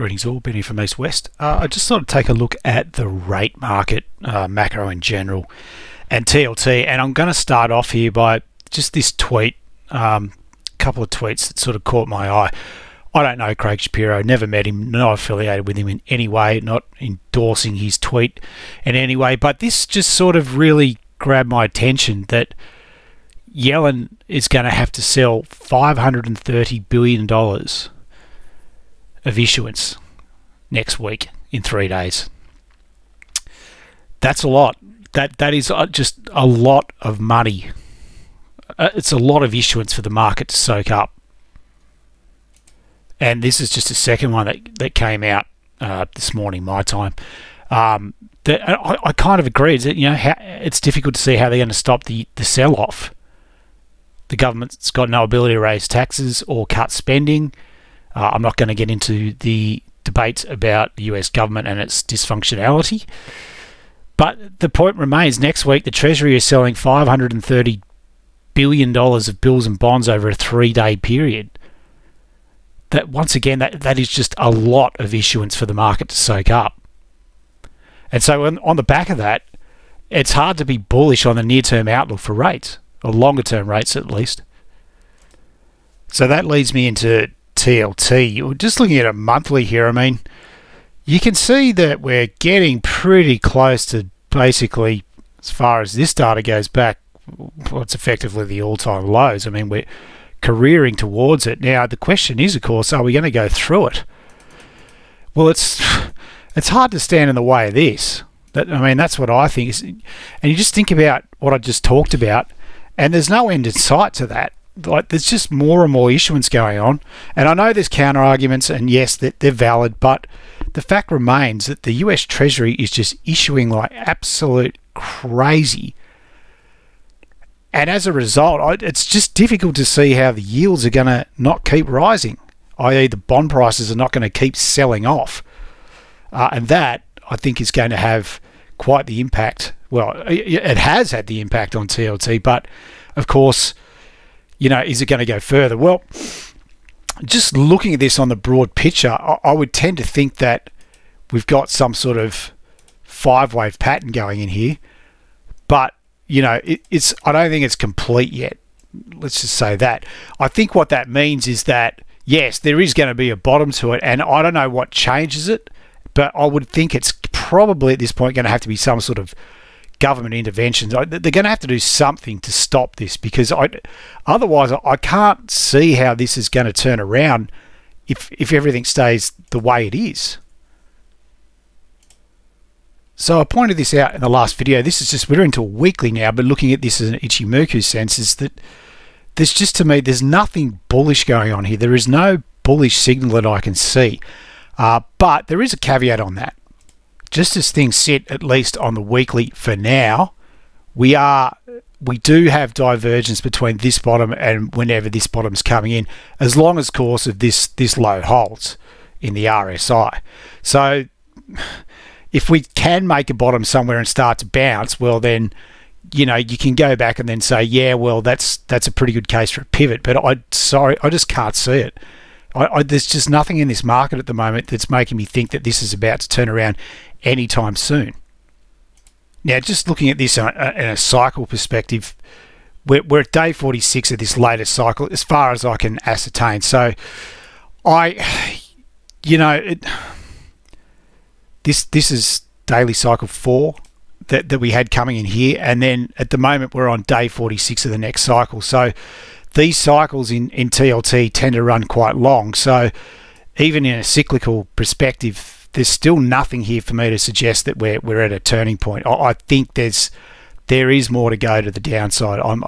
Greetings all, Benny from East West. Uh, I just thought to take a look at the rate market, uh, macro in general, and TLT. And I'm going to start off here by just this tweet, a um, couple of tweets that sort of caught my eye. I don't know Craig Shapiro, never met him, not affiliated with him in any way, not endorsing his tweet in any way, but this just sort of really grabbed my attention that Yellen is going to have to sell $530 billion of issuance next week in three days. That's a lot. That that is uh, just a lot of money. Uh, it's a lot of issuance for the market to soak up. And this is just a second one that that came out uh, this morning, my time. Um, that I, I, kind of agree. That you know, how, it's difficult to see how they're going to stop the the sell off. The government's got no ability to raise taxes or cut spending. Uh, I'm not going to get into the debate about the US government and its dysfunctionality. But the point remains next week, the Treasury is selling $530 billion of bills and bonds over a three day period. That once again, that, that is just a lot of issuance for the market to soak up. And so, on, on the back of that, it's hard to be bullish on the near term outlook for rates, or longer term rates at least. So that leads me into TLT. Just looking at it monthly here. I mean, you can see that we're getting pretty close to basically, as far as this data goes back, what's effectively the all-time lows. I mean, we're careering towards it. Now, the question is, of course, are we going to go through it? Well, it's it's hard to stand in the way of this. That I mean, that's what I think is, and you just think about what I just talked about, and there's no end in sight to that like there's just more and more issuance going on. And I know there's counter arguments, and yes, that they're valid, but the fact remains that the US Treasury is just issuing like absolute crazy. And as a result, it's just difficult to see how the yields are going to not keep rising, i.e., the bond prices are not going to keep selling off. Uh, and that, I think, is going to have quite the impact. Well, it has had the impact on TLT, but of course, you know, is it going to go further? Well, just looking at this on the broad picture, I, would tend to think that we've got some sort of five wave pattern going in here, but you know, it, it's I don't think it's complete yet. Let's just say that. I think what that means is that yes, there is going to be a bottom to it, and I don't know what changes it, but I would think it's probably at this point going to have to be some sort of government interventions. They're going to have to do something to stop this because I, otherwise I can't see how this is going to turn around if if everything stays the way it is. So I pointed this out in the last video. This is just we're into a weekly now, but looking at this as an Ichimoku sense is that there's just to me there's nothing bullish going on here. There is no bullish signal that I can see. Uh, but there is a caveat on that just as things sit, at least on the weekly for now, we are we do have divergence between this bottom and whenever this bottom's coming in, as long as course of this this low holds in the RSI. So if we can make a bottom somewhere and start to bounce, well then you know you can go back and then say yeah well that's that's a pretty good case for a pivot but I sorry I just can't see it I, I, there's just nothing in this market at the moment that's making me think that this is about to turn around anytime soon. Now, just looking at this in a, in a cycle perspective, we're, we're, at day 46 of this latest cycle, as far as I can ascertain. So, I, you know, it, this this is daily cycle four that, that we had coming in here, and then at the moment we're on day 46 of the next cycle. So, these cycles in, in TLT tend to run quite long. So, even in a cyclical perspective, there's still nothing here for me to suggest that we're we're at a turning point. I, I think there's there is more to go to the downside. I'm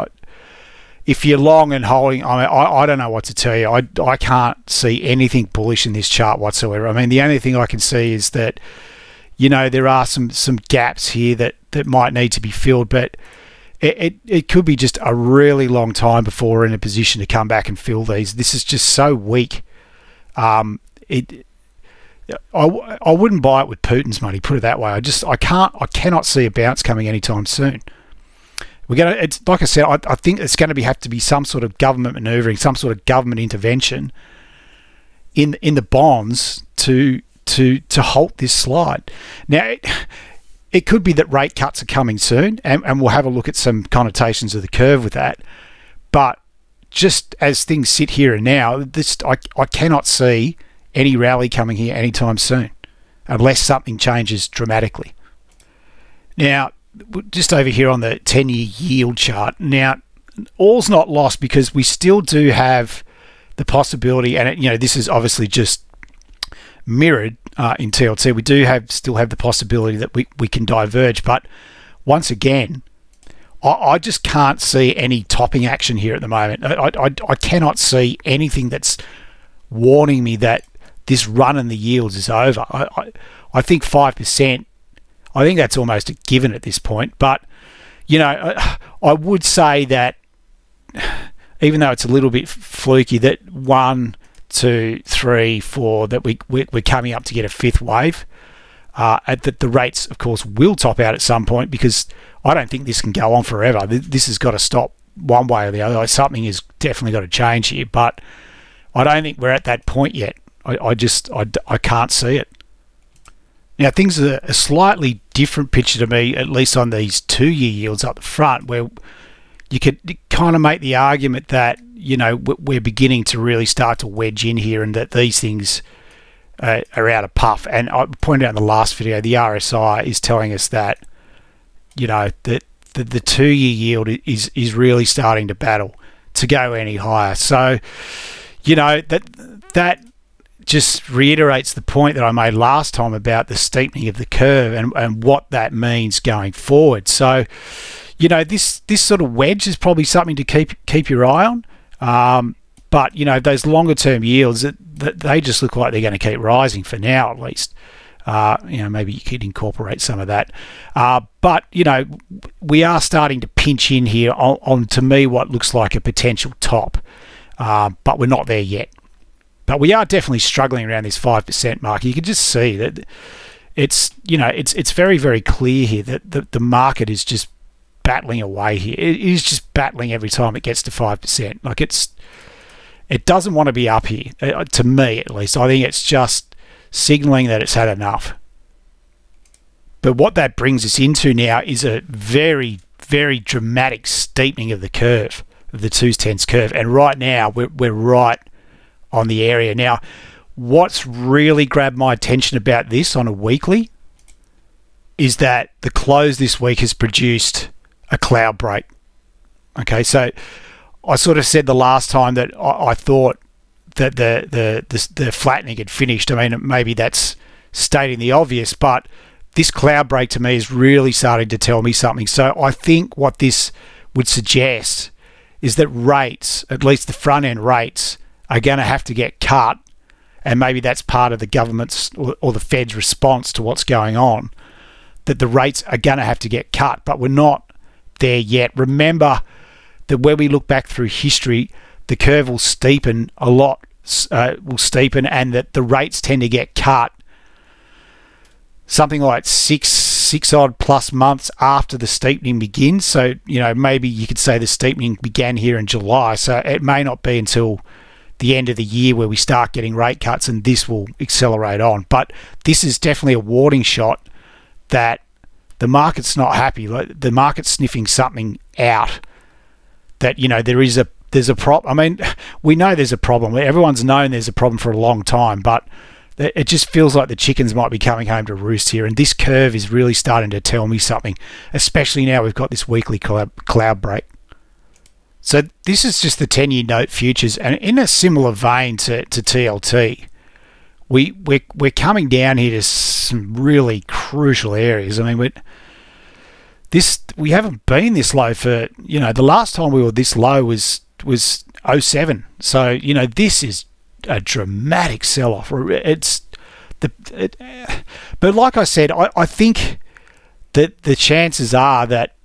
if you're long and holding, I, mean, I, I don't know what to tell you. I, I can't see anything bullish in this chart whatsoever. I mean, the only thing I can see is that, you know, there are some, some gaps here that, that might need to be filled, but it, it, it could be just a really long time before we're in a position to come back and fill these. This is just so weak. Um, it I, I wouldn't buy it with Putin's money. Put it that way. I just I can't I cannot see a bounce coming anytime soon. We're gonna. It's like I said. I, I think it's going to be have to be some sort of government manoeuvring, some sort of government intervention in in the bonds to to to halt this slide. Now, it, could be that rate cuts are coming soon, and, and we'll have a look at some connotations of the curve with that. But just as things sit here and now, this I, I cannot see any rally coming here anytime soon, unless something changes dramatically. Now, just over here on the 10-year yield chart. Now, all's not lost because we still do have the possibility, and it, you know this is obviously just mirrored uh, in TLT. We do have still have the possibility that we, we can diverge, but once again, I, I just can't see any topping action here at the moment. I, I, I cannot see anything that's warning me that this run in the yields is over. I, I, I think 5%, I think that's almost a given at this point. But, you know, I, I would say that even though it's a little bit fluky, that one, two, three, four, that we, we're coming up to get a fifth wave. Uh, that the rates, of course, will top out at some point because I don't think this can go on forever. This has got to stop one way or the other. Something has definitely got to change here, but I don't think we're at that point yet. I, I just I, I can't see it. Now things are a slightly different picture to me, at least on these two-year yields up the front, where you could kind of make the argument that you know we're beginning to really start to wedge in here, and that these things uh, are out of puff. And I pointed out in the last video, the RSI is telling us that you know that the, the two-year yield is is really starting to battle to go any higher. So you know that that just reiterates the point that I made last time about the steepening of the curve and, and what that means going forward. So, you know, this this sort of wedge is probably something to keep keep your eye on. Um, but you know, those longer term yields that, they just look like they're going to keep rising for now, at least. Uh, you know, maybe you could incorporate some of that. Uh, but you know, we are starting to pinch in here on, on to me what looks like a potential top, uh, but we're not there yet. But we are definitely struggling around this five percent mark. You can just see that it's you know it's it's very very clear here that the, the market is just battling away here. It is just battling every time it gets to five percent. Like it's it doesn't want to be up here uh, to me at least. I think it's just signaling that it's had enough. But what that brings us into now is a very very dramatic steepening of the curve of the two tens curve, and right now we're we're right on the area. Now, what's really grabbed my attention about this on a weekly is that the close this week has produced a cloud break. Okay, so I sort of said the last time that I, I thought that the, the, the the flattening had finished. I mean, maybe that's stating the obvious, but this cloud break to me is really starting to tell me something. So I think what this would suggest is that rates, at least the front end rates, are going to have to get cut, and maybe that's part of the government's or, or the Fed's response to what's going on, that the rates are going to have to get cut, but we're not there yet. Remember that when we look back through history, the curve will steepen a lot, uh, will steepen, and that the rates tend to get cut something like six six odd plus months after the steepening begins. So you know maybe you could say the steepening began here in July, so it may not be until the end of the year where we start getting rate cuts and this will accelerate on. But this is definitely a warning shot that the market's not happy. The market's sniffing something out that, you know, there is a there's a problem. I mean, we know there's a problem. Everyone's known there's a problem for a long time, but it just feels like the chickens might be coming home to roost here. And this curve is really starting to tell me something, especially now we've got this weekly cloud break. So this is just the 10-year note futures, and in a similar vein to, to TLT, we we're, we're coming down here to some really crucial areas. I mean, we this we haven't been this low for you know the last time we were this low was was 07. So you know this is a dramatic sell-off. It's the it, but like I said, I, I think that the chances are that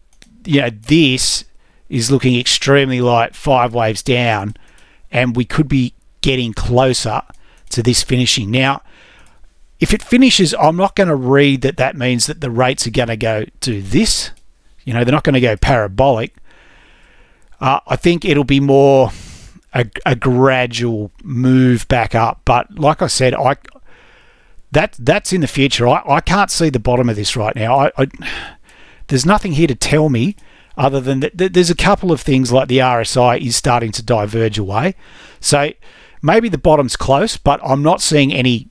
you know this is looking extremely light, five waves down, and we could be getting closer to this finishing. Now, if it finishes, I'm not going to read that that means that the rates are going to go to this. You know, they're not going to go parabolic. Uh, I think it'll be more a, a, gradual move back up. But like I said, I that that's in the future. I, I can't see the bottom of this right now. I, I there's nothing here to tell me other than that there's a couple of things like the RSI is starting to diverge away. So maybe the bottom's close, but I'm not seeing any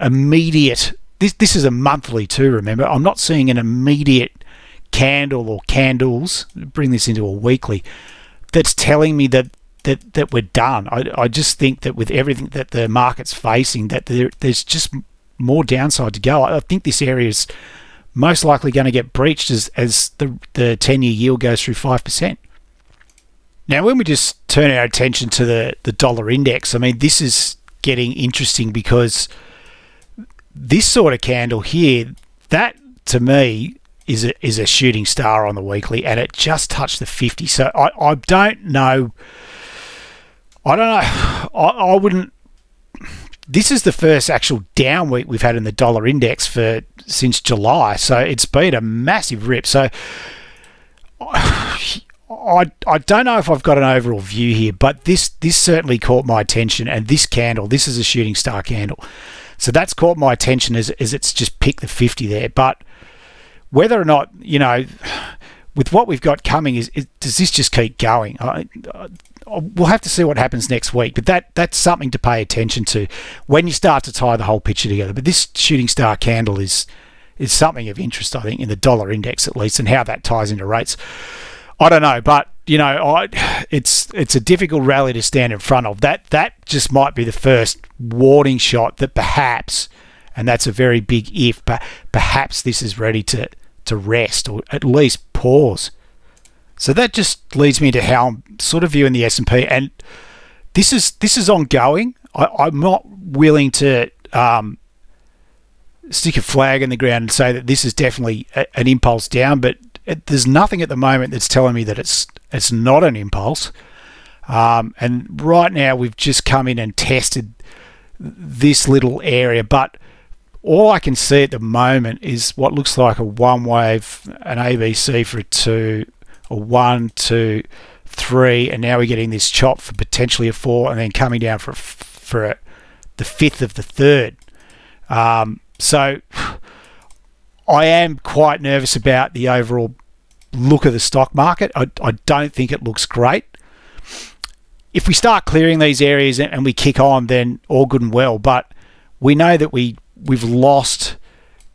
immediate. This this is a monthly too. Remember, I'm not seeing an immediate candle or candles. Bring this into a weekly. That's telling me that that that we're done. I, I just think that with everything that the market's facing, that there, there's just more downside to go. I think this area is most likely going to get breached as, as the, the 10 year yield goes through 5%. Now, when we just turn our attention to the, the dollar index, I mean, this is getting interesting because this sort of candle here, that to me is a, is a shooting star on the weekly, and it just touched the 50. So I, I don't know. I don't know. I, I wouldn't this is the first actual down week we've had in the dollar index for since July. So it's been a massive rip. So I, I don't know if I've got an overall view here, but this this certainly caught my attention. And this candle, this is a shooting star candle. So that's caught my attention as, as it's just picked the 50 there. But whether or not, you know, with what we've got coming, is, is does this just keep going? I, we'll have to see what happens next week, but that that's something to pay attention to when you start to tie the whole picture together. But this shooting star candle is is something of interest, I think, in the dollar index at least, and how that ties into rates. I don't know, but you know, I, it's it's a difficult rally to stand in front of. That that just might be the first warning shot that perhaps, and that's a very big if, but perhaps this is ready to to rest or at least pause so that just leads me to how I'm sort of viewing the S&P, and this is this is ongoing. I, am not willing to um, stick a flag in the ground and say that this is definitely a, an impulse down, but it, there's nothing at the moment that's telling me that it's it's not an impulse. Um, and right now we've just come in and tested this little area, but all I can see at the moment is what looks like a one wave, an ABC for a two, a one, two, three, and now we're getting this chop for potentially a four, and then coming down for for a, the fifth of the third. Um, so I am quite nervous about the overall look of the stock market. I, I don't think it looks great. If we start clearing these areas and we kick on, then all good and well. But we know that we we've lost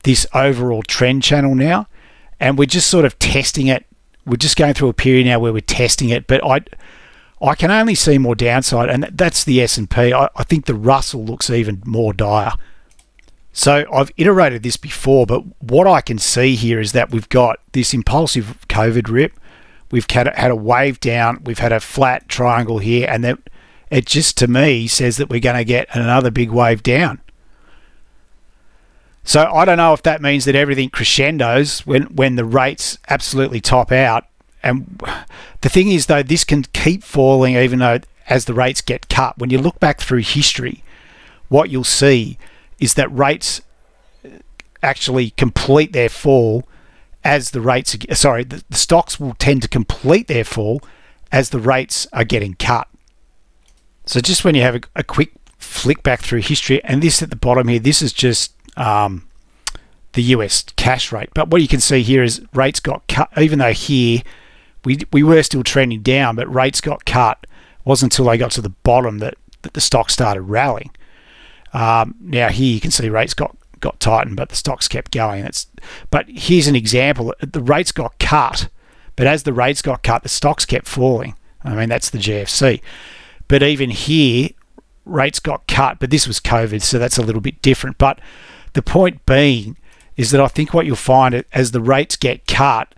this overall trend channel now, and we're just sort of testing it we're just going through a period now where we're testing it, but I I can only see more downside, and that's the S&P. I, I think the Russell looks even more dire. So I've iterated this before, but what I can see here is that we've got this impulsive COVID rip. We've had a, had a wave down. We've had a flat triangle here, and that it just to me says that we're going to get another big wave down. So I don't know if that means that everything crescendos when when the rates absolutely top out. And the thing is, though, this can keep falling even though as the rates get cut. When you look back through history, what you'll see is that rates actually complete their fall as the rates. Sorry, the, the stocks will tend to complete their fall as the rates are getting cut. So just when you have a, a quick flick back through history, and this at the bottom here, this is just um, the US cash rate. But what you can see here is rates got cut, even though here we, we were still trending down, but rates got cut. It wasn't until they got to the bottom that, that the stock started rallying. Um, now here you can see rates got, got tightened, but the stocks kept going. That's, but here's an example. The rates got cut, but as the rates got cut, the stocks kept falling. I mean, that's the GFC. But even here, rates got cut, but this was COVID, so that's a little bit different. But the point being is that I think what you'll find as the rates get cut,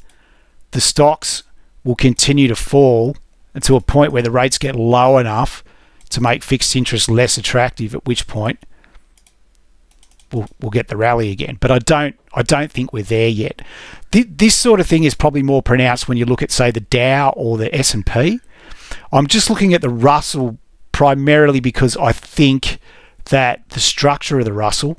the stocks will continue to fall until a point where the rates get low enough to make fixed interest less attractive, at which point we'll, we'll get the rally again. But I don't I don't think we're there yet. Th this sort of thing is probably more pronounced when you look at say the Dow or the S&P. I'm just looking at the Russell primarily because I think that the structure of the Russell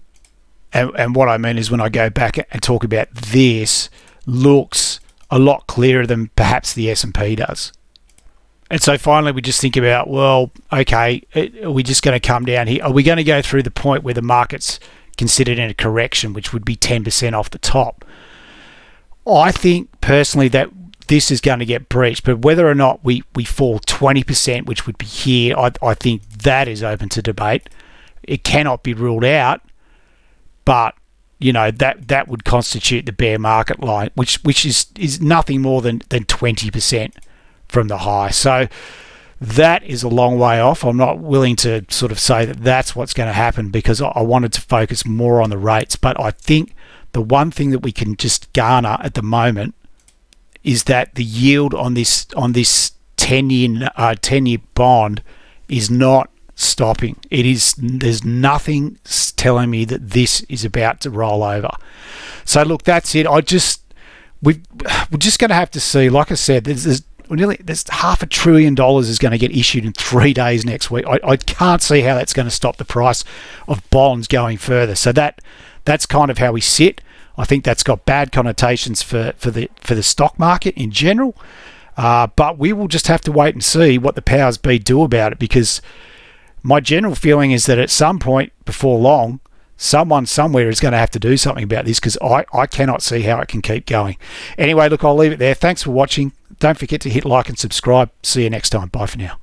and, and what I mean is when I go back and talk about this, looks a lot clearer than perhaps the S&P does. And so finally, we just think about, well, okay, uh, are we just going to come down here? Are we going to go through the point where the market's considered in a correction, which would be 10% off the top. I think personally that this is going to get breached, but whether or not we, we fall 20%, which would be here, I, I think that is open to debate. It cannot be ruled out, but you know that that would constitute the bear market line, which which is is nothing more than than 20% from the high. So that is a long way off. I'm not willing to sort of say that that's what's going to happen because I wanted to focus more on the rates. But I think the one thing that we can just garner at the moment is that the yield on this on this 10 year uh, 10 year bond is not stopping. It is there's nothing telling me that this is about to roll over. So look, that's it. I just we we're just going to have to see. Like I said, there's, there's nearly there's half a trillion dollars is going to get issued in three days next week. I, I can't see how that's going to stop the price of bonds going further. So that that's kind of how we sit. I think that's got bad connotations for, for the for the stock market in general. Uh, but we will just have to wait and see what the powers be do about it because my general feeling is that at some point before long, someone somewhere is going to have to do something about this because I, I cannot see how it can keep going. Anyway, look, I'll leave it there. Thanks for watching. Don't forget to hit like and subscribe. See you next time. Bye for now.